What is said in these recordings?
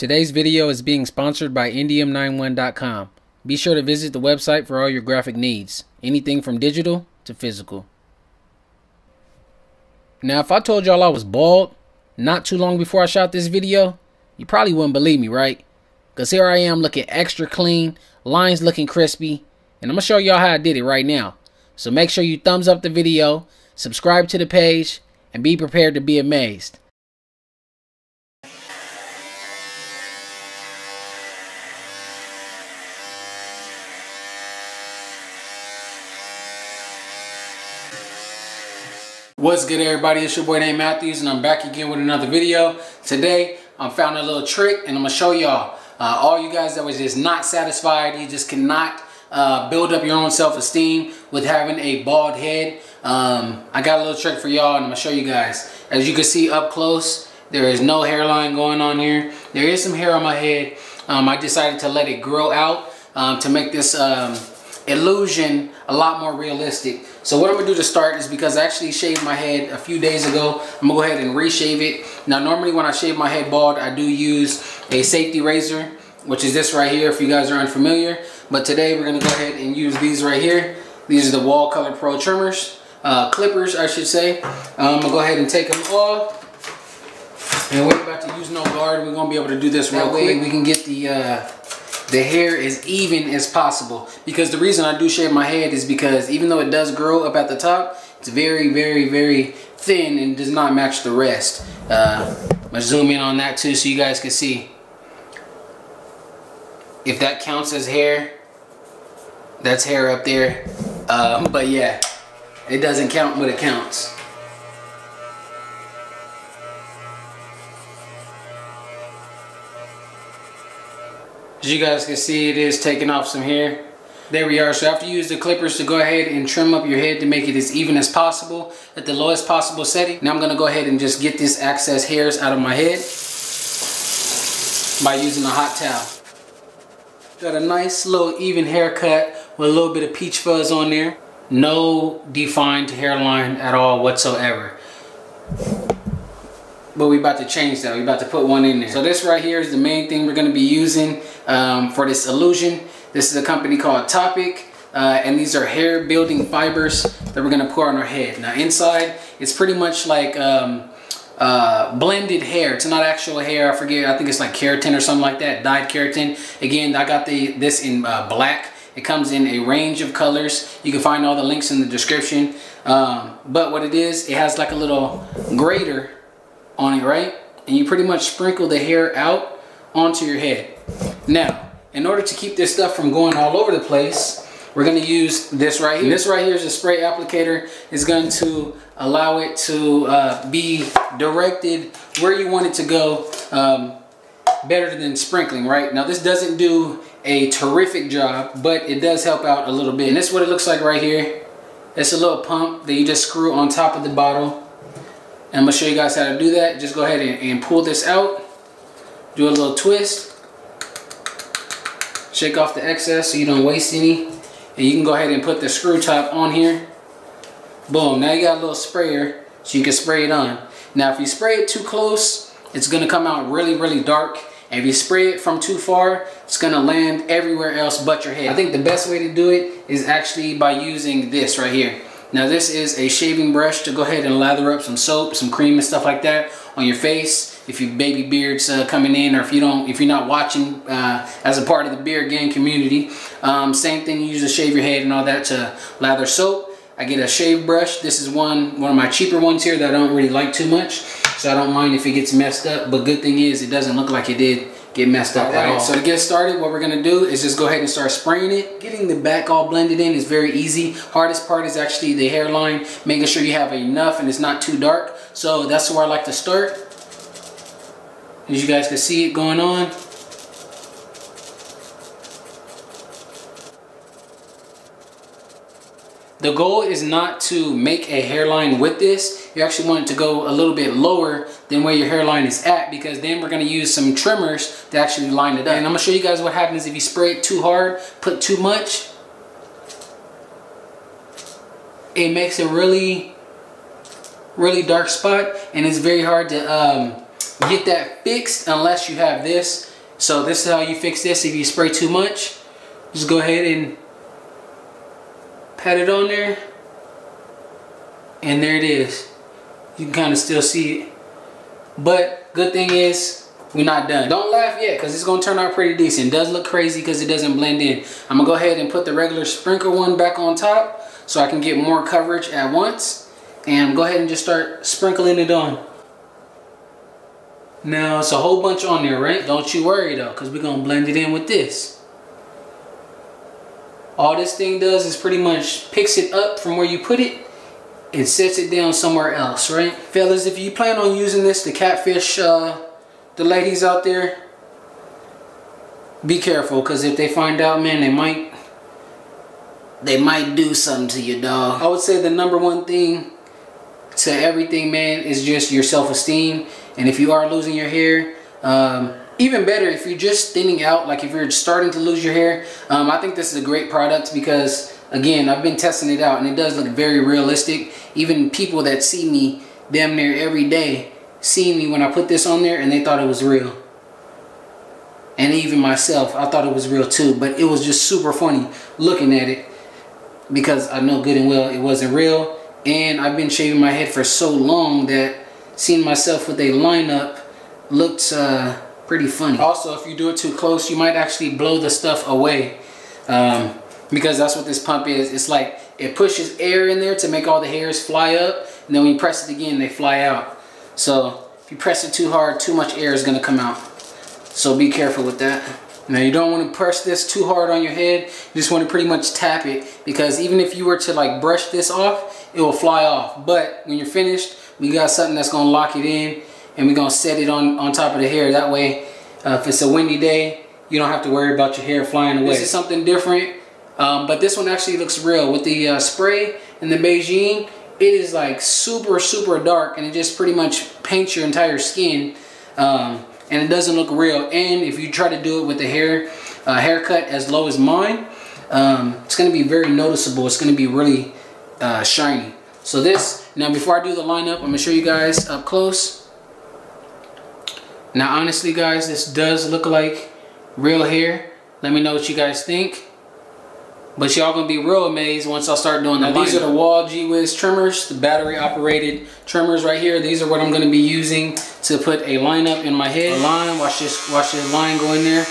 Today's video is being sponsored by Indium91.com. Be sure to visit the website for all your graphic needs, anything from digital to physical. Now, if I told y'all I was bald not too long before I shot this video, you probably wouldn't believe me, right? Because here I am looking extra clean, lines looking crispy, and I'm going to show y'all how I did it right now. So make sure you thumbs up the video, subscribe to the page, and be prepared to be amazed. What's good everybody, it's your boy Nate Matthews and I'm back again with another video. Today, I am found a little trick and I'm gonna show y'all. Uh, all you guys that was just not satisfied, you just cannot uh, build up your own self-esteem with having a bald head. Um, I got a little trick for y'all and I'm gonna show you guys. As you can see up close, there is no hairline going on here. There is some hair on my head. Um, I decided to let it grow out um, to make this um, illusion a lot more realistic. So what I'm gonna do to start is because I actually shaved my head a few days ago, I'm gonna go ahead and reshave it. Now normally when I shave my head bald, I do use a safety razor, which is this right here if you guys are unfamiliar. But today we're gonna go ahead and use these right here. These are the Wahl Color Pro trimmers, uh, clippers I should say. Um, I'm gonna go ahead and take them off. And we're about to use no guard. We're gonna be able to do this real that way we can get the uh, the hair as even as possible. Because the reason I do shave my head is because even though it does grow up at the top, it's very, very, very thin and does not match the rest. Uh, I'm gonna zoom in on that too so you guys can see. If that counts as hair, that's hair up there. Um, but yeah, it doesn't count, but it counts. As you guys can see, it is taking off some hair. There we are. So after you use the clippers to go ahead and trim up your head to make it as even as possible at the lowest possible setting. Now I'm going to go ahead and just get this excess hairs out of my head by using a hot towel. Got a nice little even haircut with a little bit of peach fuzz on there. No defined hairline at all whatsoever but we about to change that. We about to put one in there. So this right here is the main thing we're gonna be using um, for this illusion. This is a company called Toppik. Uh, and these are hair building fibers that we're gonna pour on our head. Now inside, it's pretty much like um, uh, blended hair. It's not actual hair. I forget. I think it's like keratin or something like that. Dyed keratin. Again, I got the this in uh, black. It comes in a range of colors. You can find all the links in the description. Um, but what it is, it has like a little grater on it, right? And you pretty much sprinkle the hair out onto your head. Now, in order to keep this stuff from going all over the place, we're gonna use this right here. This right here is a spray applicator. It's going to allow it to uh, be directed where you want it to go um, better than sprinkling, right? Now this doesn't do a terrific job, but it does help out a little bit. And this is what it looks like right here. It's a little pump that you just screw on top of the bottle and I'm going to show you guys how to do that. Just go ahead and, and pull this out. Do a little twist. Shake off the excess so you don't waste any. And you can go ahead and put the screw top on here. Boom. Now you got a little sprayer so you can spray it on. Now if you spray it too close, it's going to come out really, really dark. And if you spray it from too far, it's going to land everywhere else but your head. I think the best way to do it is actually by using this right here. Now this is a shaving brush to go ahead and lather up some soap, some cream and stuff like that on your face. If your baby beard's uh, coming in or if you don't, if you're not watching uh, as a part of the beard gang community. Um, same thing, you use to shave your head and all that to lather soap. I get a shave brush. This is one, one of my cheaper ones here that I don't really like too much. So I don't mind if it gets messed up. But good thing is it doesn't look like it did get messed up at all. So to get started, what we're gonna do is just go ahead and start spraying it. Getting the back all blended in is very easy. Hardest part is actually the hairline, making sure you have enough and it's not too dark. So that's where I like to start. As you guys can see it going on. The goal is not to make a hairline with this. You actually want it to go a little bit lower than where your hairline is at because then we're to use some trimmers to actually line it up. And I'm to show you guys what happens if you spray it too hard, put too much. It makes a really, really dark spot and it's very hard to um, get that fixed unless you have this So this is how you fix this. If you spray too much, just go ahead and pat it on there. And there it is. You can kind of still see it. But good thing is, we're not done. Don't laugh yet because it's going to turn out pretty decent. It does look crazy because it doesn't blend in. I'm going to go ahead and put the regular sprinkler one back on top so I can get more coverage at once. And go ahead and just start sprinkling it on. Now, it's a whole bunch on there, right? Don't you worry though because we're going to blend it in with this. All this thing does is pretty much picks it up from where you put it and sets it down somewhere else, right? Fellas, if you plan on using this to catfish uh, the ladies out there, be careful because if they find out, man, they might they might do something to you, dog. I would say the number one thing to everything, man, is just your self-esteem. And if you are losing your hair, um, even better if you're just thinning out, like if you're starting to lose your hair, um, I think this is a great product because again, I've been testing it out and it does look very realistic. Even people that see me damn near every day see me when I put this on there and they thought it was real. And even myself, I thought it was real too. But it was just super funny looking at it because I know good and well it wasn't real. And I've been shaving my head for so long that seeing myself with a lineup looked uh, pretty funny. Also, if you do it too close, you might actually blow the stuff away. Um, because that's what this pump is. It's like it pushes air in there to make all the hairs fly up. And then when you press it again, they fly out. So if you press it too hard, too much air is going to come out. So be careful with that. Now you don't want to press this too hard on your head. You just want to pretty much tap it because even if you were to like brush this off, it will fly off. But when you're finished, we got something that's going to lock it in and we're to set it on, on top of the hair. That way, uh, if it's a windy day, you don't have to worry about your hair flying away. This is something different. Um, but this one actually looks real. With the uh, spray and the Bigen, it is like super, super dark and it just pretty much paints your entire skin. Um, and it doesn't look real. And if you try to do it with the hair uh, haircut as low as mine, um, it's going to be very noticeable. It's going to be really uh, shiny. So this, now before I do the lineup, I'm going to show you guys up close. Now honestly guys, this does look like real hair. Let me know what you guys think. But y'all gonna be real amazed once I start doing the Now these are the Wahl G-Whiz trimmers, the battery operated trimmers right here. These are what I'm gonna be using to put a line up in my head. A line, watch this, watch this line go in there.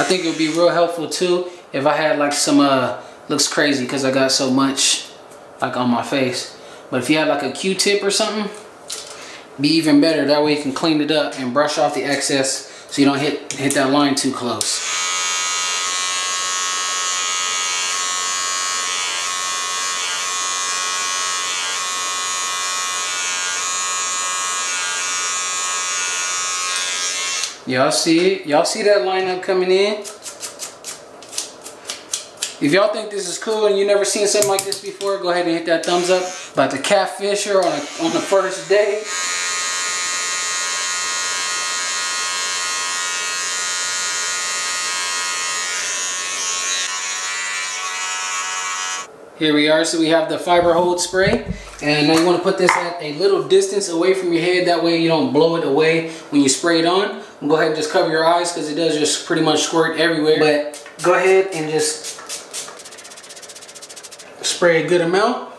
I think it would be real helpful too if I had like some, uh, looks crazy because I got so much like on my face. But if you have like a Q-tip or something, be even better. That way you can clean it up and brush off the excess so you don't hit, hit that line too close. Y'all see it? Y'all see that lineup coming in? If y'all think this is cool and you never seen something like this before, go ahead and hit that thumbs up. About the catfisher on, a, on the first day. Here we are, so we have the fiber hold spray. And now you want to put this at a little distance away from your head, that way you don't blow it away when you spray it on. Go ahead and just cover your eyes because it does just pretty much squirt everywhere. But go ahead and just spray a good amount.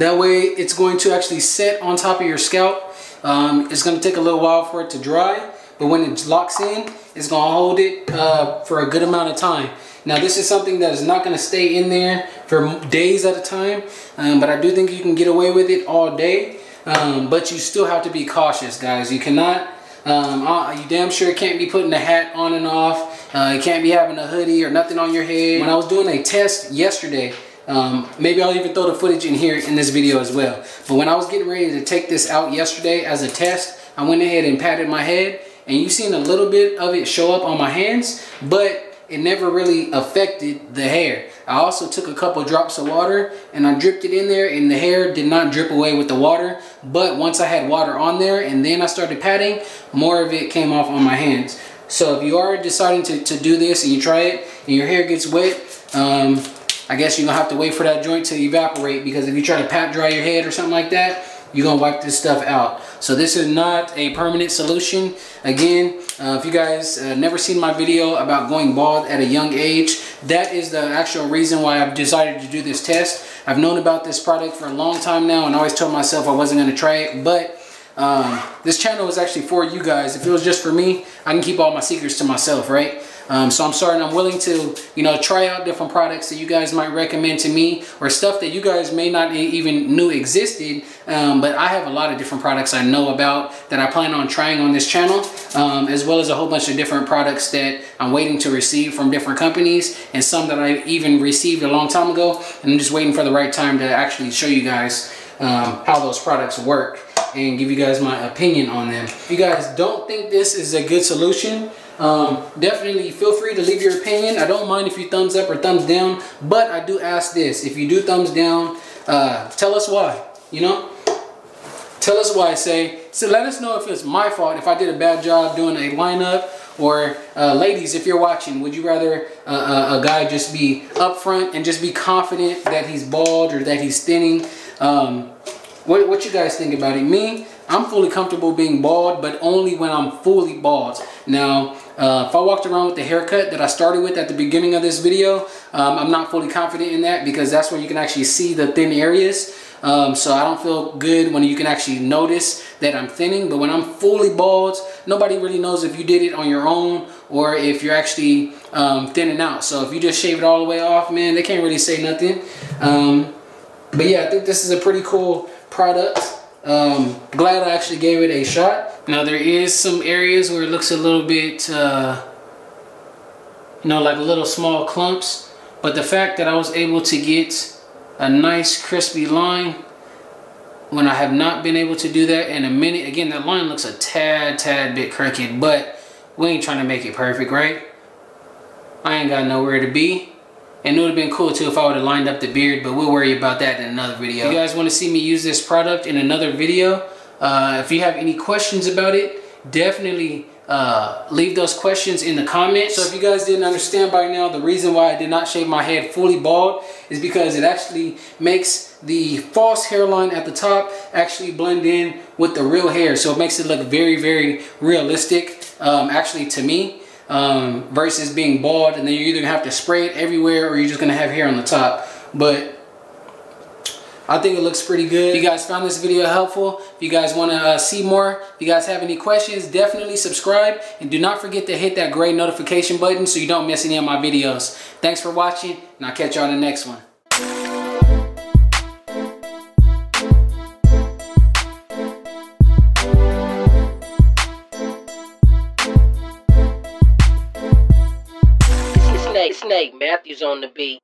That way it's going to actually set on top of your scalp. Um, it's going to take a little while for it to dry, but when it locks in, it's going to hold it uh, for a good amount of time. Now this is something that is not going to stay in there for days at a time, um, but I do think you can get away with it all day. Um, but you still have to be cautious, guys. You cannot, um, uh, you damn sure can't be putting a hat on and off. Uh, you can't be having a hoodie or nothing on your head. When I was doing a test yesterday, um, maybe I'll even throw the footage in here in this video as well. But when I was getting ready to take this out yesterday as a test, I went ahead and patted my head and you've seen a little bit of it show up on my hands, but it never really affected the hair. I also took a couple drops of water and I dripped it in there and the hair did not drip away with the water. But once I had water on there and then I started patting, more of it came off on my hands. So if you are deciding to, to do this and you try it and your hair gets wet, um, I guess you're gonna have to wait for that joint to evaporate because if you try to pat dry your head or something like that, you're gonna wipe this stuff out. So this is not a permanent solution. Again, uh, if you guys uh, never seen my video about going bald at a young age, that is the actual reason why I've decided to do this test. I've known about this product for a long time now and always told myself I wasn't gonna try it, but um, this channel is actually for you guys. If it was just for me, I can keep all my secrets to myself, right? Um, so I'm sorry, I'm willing to, you know, try out different products that you guys might recommend to me or stuff that you guys may not even knew existed. Um, but I have a lot of different products I know about that I plan on trying on this channel, um, as well as a whole bunch of different products that I'm waiting to receive from different companies and some that I even received a long time ago. And I'm just waiting for the right time to actually show you guys um, how those products work and give you guys my opinion on them. If you guys don't think this is a good solution, um, definitely feel free to leave your opinion. I don't mind if you thumbs up or thumbs down, but I do ask this. If you do thumbs down, uh, tell us why, you know? Tell us why, say. So let us know if it's my fault, if I did a bad job doing a lineup, or uh, ladies, if you're watching, would you rather uh, uh a guy just be upfront and just be confident that he's bald or that he's thinning? Um, what, what you guys think about it? Me, I'm fully comfortable being bald, but only when I'm fully bald. Now, uh, if I walked around with the haircut that I started with at the beginning of this video, um, I'm not fully confident in that because that's where you can actually see the thin areas. Um, so I don't feel good when you can actually notice that I'm thinning. But when I'm fully bald, nobody really knows if you did it on your own or if you're actually um, thinning out. So if you just shave it all the way off, man, they can't really say nothing. Um, but yeah, I think this is a pretty cool product. Um, glad I actually gave it a shot. Now there is some areas where it looks a little bit, uh, you know, like a little small clumps. But the fact that I was able to get a nice crispy line when I have not been able to do that in a minute. Again, that line looks a tad, tad bit crooked, but we ain't trying to make it perfect, right? I ain't got nowhere to be. And it would have been cool too if I would have lined up the beard, but we'll worry about that in another video. If you guys want to see me use this product in another video, uh, if you have any questions about it, definitely uh, leave those questions in the comments. So if you guys didn't understand by now, the reason why I did not shave my head fully bald is because it actually makes the false hairline at the top actually blend in with the real hair. So it makes it look very, very realistic, um, actually to me um, versus being bald and then you're either gonna have to spray it everywhere or you're just gonna have hair on the top. But I think it looks pretty good. If you guys found this video helpful, if you guys want to uh, see more, if you guys have any questions, definitely subscribe. And do not forget to hit that gray notification button so you don't miss any of my videos. Thanks for watching, and I'll catch y'all in the next one. Matthews on the beat.